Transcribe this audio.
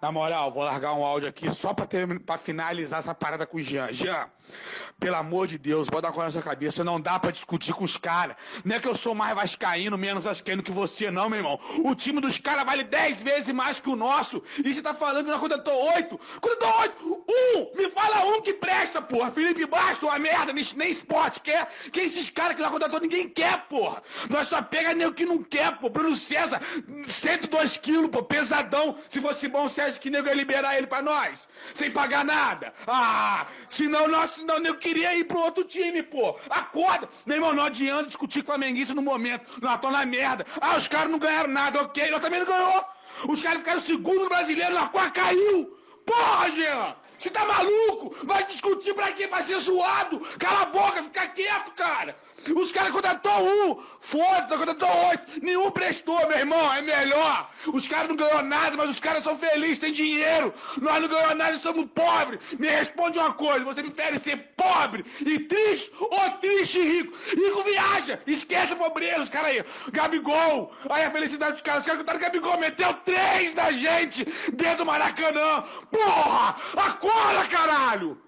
Na moral, vou largar um áudio aqui só pra, ter, pra finalizar essa parada com o Jean. Jean, pelo amor de Deus, bota a coisa na sua cabeça. Não dá pra discutir com os caras. Não é que eu sou mais vascaíno, menos vascaíno que você, não, meu irmão. O time dos caras vale 10 vezes mais que o nosso. E você tá falando que nós contratou 8? Contratou 8! Me fala um que presta, porra! Felipe Bastos, uma merda, nem, nem esporte quer. Quem esses caras que nós contratou? Ninguém quer, porra! Nós só pega nem o que não quer, pô. Bruno César, 102 quilos, pô, pesadão. Se fosse bom, acha que nego ia liberar ele pra nós? Sem pagar nada? Ah! Senão nós, senão nego queria ir pro outro time, pô. Acorda! Meu irmão, não adianta discutir com a Menguista no momento. Nós estamos na merda. Ah, os caras não ganharam nada, ok. Nós também não ganhou. Os caras ficaram segundo brasileiro, na qual caiu. Porra, Jean! Você tá maluco? Vai discutir pra quê? Pra ser zoado? Cala a boca, fica quieto, cara! Os caras contratou um, foda, contratou oito, nenhum prestou, meu irmão, é melhor. Os caras não ganhou nada, mas os caras são felizes, têm dinheiro. Nós não ganhamos nada somos pobres. Me responde uma coisa, você prefere ser pobre e triste ou triste e rico? Rico viaja, esquece a pobreza, os caras aí. Gabigol, aí a felicidade dos caras, os caras contaram Gabigol, meteu três da gente dentro do Maracanã. Porra, acorda, caralho!